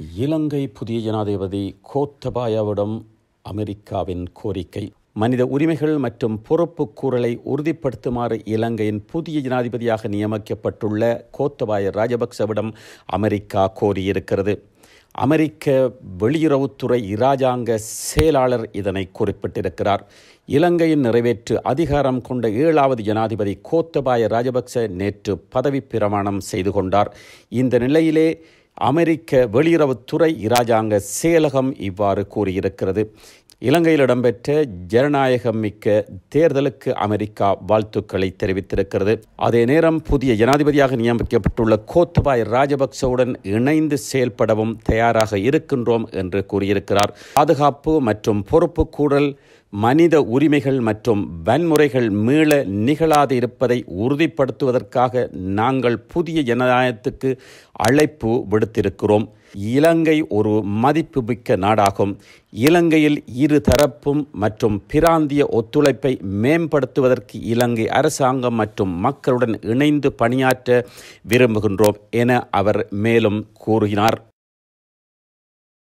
இலங்கை புதிய ஜனாதிபதி கோத்தபாயாவிடம் அமெரிக்காவின் கோரிக்கை. மனித உரிமைகள் மற்றும் பொறுப்பு கூறலை உறுதிப்படுத்துமாறு இலங்கையின் புதிய ஜனாதிபதியாக நியமிக்கப்பட்டுள்ள கோத்தபாய ராஜபக்சவிடம் அமெரிக்கா கோரியிருக்கிறது. அமெரிக்க வெளியுறவுத்துறை இராஜாங்க செயலாளர் இதனை குறிப்பிட்டிருக்கிறார். இலங்கையின் நிறைவேற்று அதிகாரம் கொண்ட ஏழாவது ஜனாதிபதி கோத்தபாய ராஜபக்ச நேற்று பதவி பிரமாணம் செய்து கொண்டார். இந்த நிலையிலே அமெரிக்க வெளியுறவுத்துறை இராஜாங்க செயலகம் இவ்வாறு கூறியிருக்கிறது. இலங்கையில் இடம்பெற்ற ஜனநாயகம் மிக்க தேர்தலுக்கு அமெரிக்கா வாழ்த்துக்களை தெரிவித்திருக்கிறது. அதே நேரம் புதிய ஜனாதிபதியாக நியமிக்கப்பட்டுள்ள கோத்தபாய் ராஜபக்சவுடன் இணைந்து செயல்படவும் தயாராக இருக்கின்றோம் என்று கூறியிருக்கிறார். பாதுகாப்பு மற்றும் பொறுப்பு கூறல் மனித உரிமைகள் மற்றும் வன்முறைகள் மீள நிகழாது இருப்பதை உறுதிப்படுத்துவதற்காக நாங்கள் புதிய ஜனநாயகத்துக்கு அழைப்பு விடுத்திருக்கிறோம். இலங்கை ஒரு மதிப்புமிக்க நாடாகும். இலங்கையில் இரு தரப்பும் மற்றும் பிராந்திய ஒத்துழைப்பை மேம்படுத்துவதற்கு இலங்கை அரசாங்கம் மற்றும் மக்களுடன் இணைந்து பணியாற்ற விரும்புகின்றோம் என அவர் மேலும் கூறுகிறார்